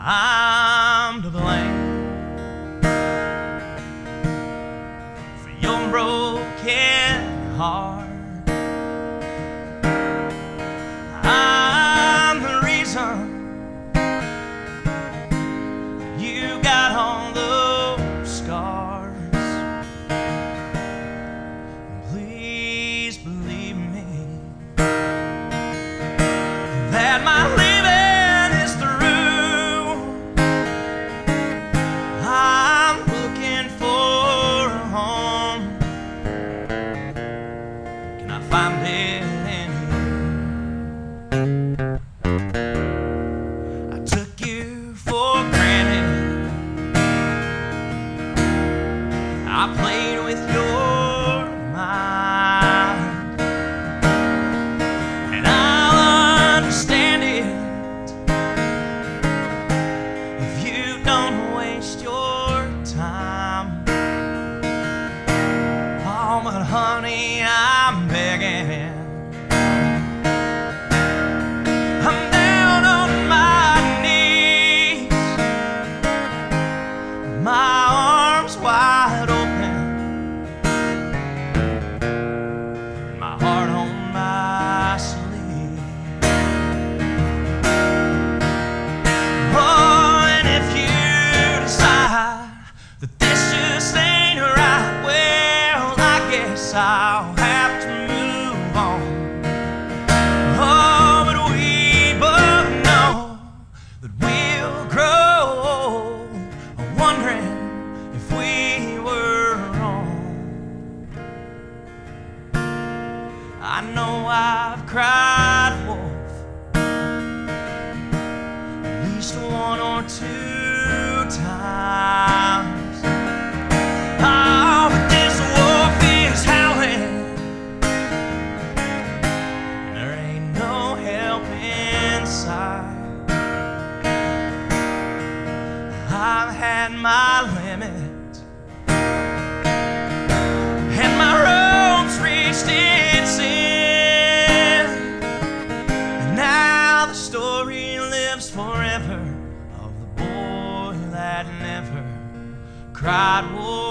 I'm to blame for your broken heart. I'm the reason you got all those scars. Please believe me that my guess I'll have to move on. Oh, but we both know that we'll grow, I'm wondering if we were wrong. I know I've cried wolf at least one or two times. had my limit and my rope's reached its end. And now the story lives forever of the boy that never cried wolf.